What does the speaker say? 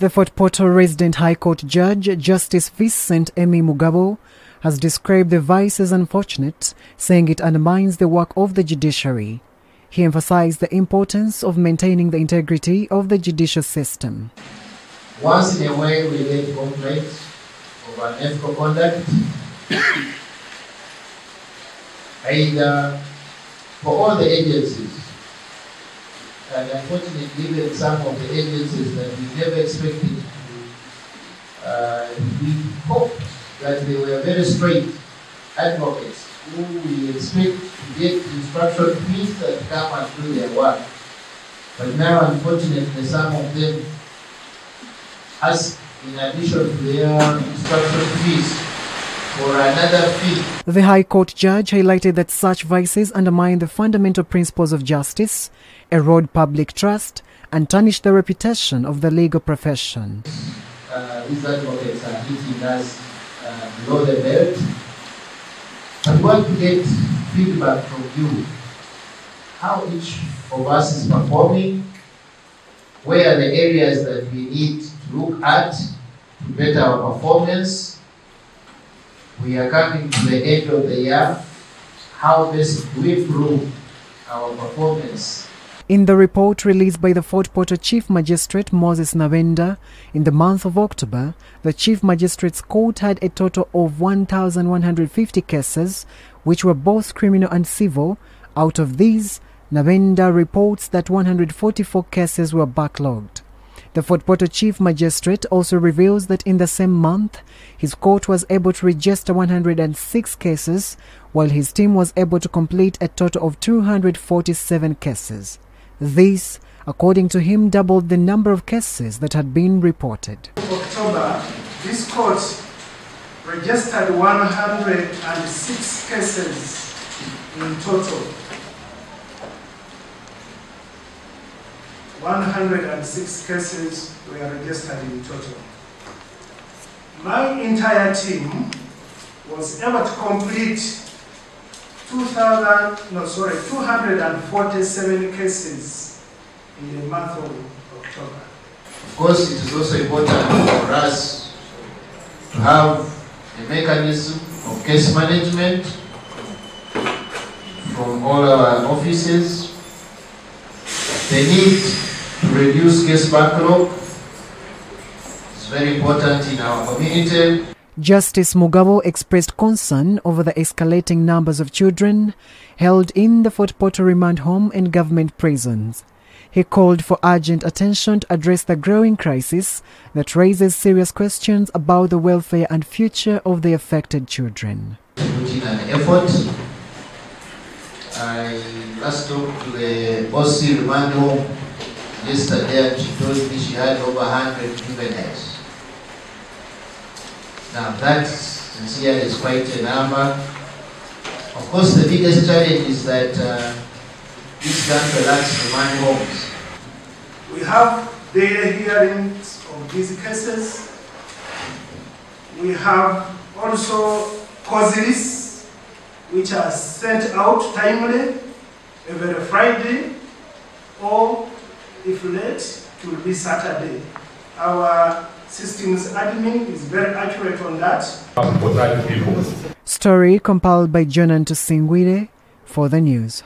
The Fort Portal resident High Court Judge, Justice Vincent Emmy Mugabi, has described the vice as unfortunate, saying it undermines the work of the judiciary. He emphasized the importance of maintaining the integrity of the judicial system. Once in a way, we get complaints of unethical conduct, either for all the agencies and unfortunately, even some of the agencies that we never expected to, uh, we hoped that they were very straight advocates who we expect to get instruction fees that come and do their work. But now, unfortunately, some of them ask, in addition to their instruction fees, for another fee. The High Court judge highlighted that such vices undermine the fundamental principles of justice, erode public trust, and tarnish the reputation of the legal profession. Uh, these advocates are hitting us uh, below the belt. I want to get feedback from you how each of us is performing, where are the areas that we need to look at to better our performance, we are coming to the end of the year. How best we improve our performance? In the report released by the Fort Portal Chief Magistrate Moses Navenda in the month of October, the Chief Magistrate's Court had a total of 1,150 cases, which were both criminal and civil. Out of these, Navenda reports that 144 cases were backlogged. The Fort Portal Chief Magistrate also reveals that in the same month, his court was able to register 106 cases, while his team was able to complete a total of 247 cases. This, according to him, doubled the number of cases that had been reported. October, this court registered 106 cases in total. 106 cases were registered in total. My entire team was able to complete 2,000, no sorry, 247 cases in the month of October. Of course, it is also important for us to have a mechanism of case management from all our offices. They need reduce case backlog. It's very important in our community. Justice Mugabi expressed concern over the escalating numbers of children held in the Fort Portal Remand Home and government prisons. He called for urgent attention to address the growing crisis that raises serious questions about the welfare and future of the affected children. Put in an effort. I last talked to the OC Remand Home yesterday she told me she had over 100 juveniles. Now that sincerely is quite a number. Of course the biggest challenge is that uh, this country lacks remand homes. We have daily hearings of these cases. We have also cause lists which are sent out timely every Friday or if late, it will be Saturday. Our systems admin is very accurate on that. Story compiled by Jonan Tusingwide for the news.